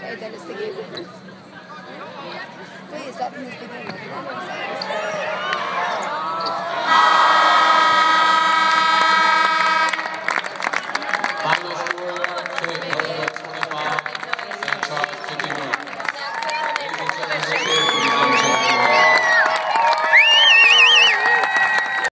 that is the gateway. Please, that is the gateway.